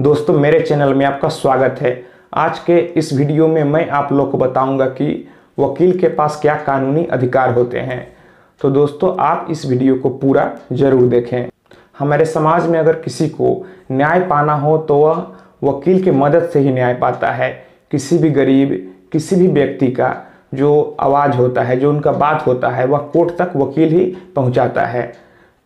दोस्तों, मेरे चैनल में आपका स्वागत है। आज के इस वीडियो में मैं आप लोग को बताऊँगा कि वकील के पास क्या कानूनी अधिकार होते हैं। तो दोस्तों, आप इस वीडियो को पूरा ज़रूर देखें। हमारे समाज में अगर किसी को न्याय पाना हो तो वह वकील की मदद से ही न्याय पाता है। किसी भी गरीब, किसी भी व्यक्ति का जो आवाज़ होता है, जो उनका बात होता है, वह कोर्ट तक वकील ही पहुंचाता है।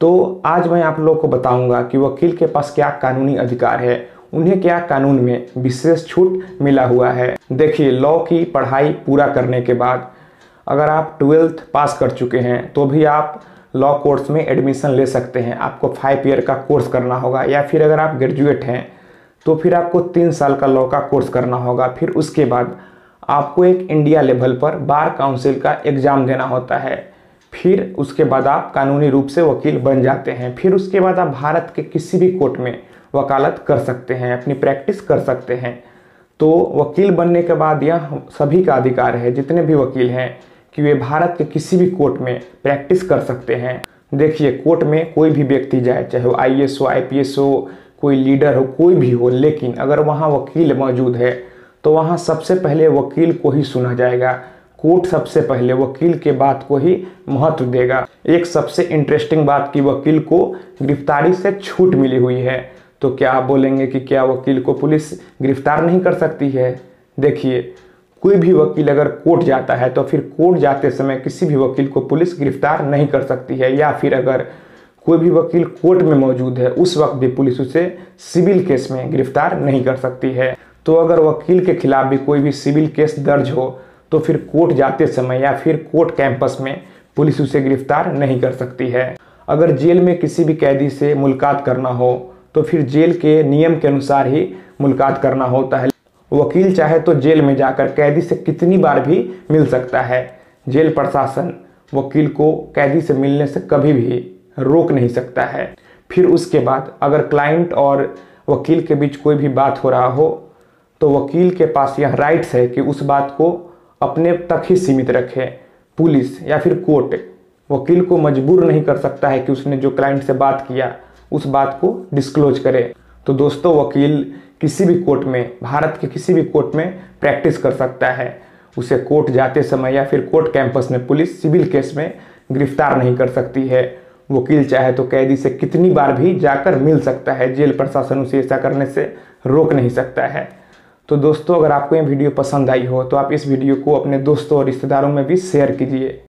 तो आज मैं आप लोग को बताऊँगा कि वकील के पास क्या कानूनी अधिकार है। उन्हें क्या कानून में विशेष छूट मिला हुआ है? देखिए, लॉ की पढ़ाई पूरा करने के बाद, अगर आप ट्वेल्थ पास कर चुके हैं तो भी आप लॉ कोर्स में एडमिशन ले सकते हैं। आपको फाइव ईयर का कोर्स करना होगा, या फिर अगर आप ग्रेजुएट हैं तो फिर आपको तीन साल का लॉ का कोर्स करना होगा। फिर उसके बाद आपको एक इंडिया लेवल पर बार काउंसिल का एग्ज़ाम देना होता है। फिर उसके बाद आप कानूनी रूप से वकील बन जाते हैं। फिर उसके बाद आप भारत के किसी भी कोर्ट में वकालत कर सकते हैं, अपनी प्रैक्टिस कर सकते हैं। तो वकील बनने के बाद यह सभी का अधिकार है, जितने भी वकील हैं, कि वे भारत के किसी भी कोर्ट में प्रैक्टिस कर सकते हैं। देखिए, कोर्ट में कोई भी व्यक्ति जाए, चाहे वो आई एस हो आई पी एस हो कोई लीडर हो, कोई भी हो, लेकिन अगर वहाँ वकील मौजूद है तो वहाँ सबसे पहले वकील को ही सुना जाएगा। कोर्ट सबसे पहले वकील के बात को ही महत्व देगा। एक सबसे इंटरेस्टिंग बात की वकील को गिरफ्तारी से छूट मिली हुई है। तो क्या आप बोलेंगे कि क्या वकील को पुलिस गिरफ़्तार नहीं कर सकती है? देखिए, कोई भी वकील अगर कोर्ट जाता है तो फिर कोर्ट जाते समय किसी भी वकील को पुलिस गिरफ़्तार नहीं कर सकती है। या फिर अगर कोई भी वकील कोर्ट में मौजूद है, उस वक्त भी पुलिस उसे सिविल केस में गिरफ़्तार नहीं कर सकती है। तो अगर वकील के खिलाफ भी कोई भी सिविल केस दर्ज हो तो फिर कोर्ट जाते समय या फिर कोर्ट कैंपस में पुलिस उसे गिरफ़्तार नहीं कर सकती है। अगर जेल में किसी भी कैदी से मुलाकात करना हो तो फिर जेल के नियम के अनुसार ही मुलाकात करना होता है। वकील चाहे तो जेल में जाकर कैदी से कितनी बार भी मिल सकता है। जेल प्रशासन वकील को कैदी से मिलने से कभी भी रोक नहीं सकता है। फिर उसके बाद अगर क्लाइंट और वकील के बीच कोई भी बात हो रहा हो तो वकील के पास यह राइट्स है कि उस बात को अपने तक ही सीमित रखे। पुलिस या फिर कोर्ट वकील को मजबूर नहीं कर सकता है कि उसने जो क्लाइंट से बात किया उस बात को डिस्क्लोज करे। तो दोस्तों, वकील किसी भी कोर्ट में, भारत के किसी भी कोर्ट में प्रैक्टिस कर सकता है। उसे कोर्ट जाते समय या फिर कोर्ट कैंपस में पुलिस सिविल केस में गिरफ़्तार नहीं कर सकती है। वकील चाहे तो कैदी से कितनी बार भी जाकर मिल सकता है। जेल प्रशासन उसे ऐसा करने से रोक नहीं सकता है। तो दोस्तों, अगर आपको ये वीडियो पसंद आई हो तो आप इस वीडियो को अपने दोस्तों और रिश्तेदारों में भी शेयर कीजिए।